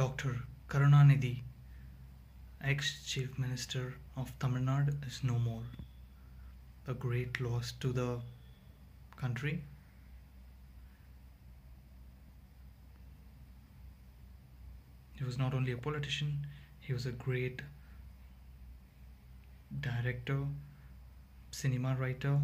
Dr. Karunanidhi, ex Chief Minister of Tamil Nadu, is no more. A great loss to the country. He was not only a politician, he was a great director, cinema writer,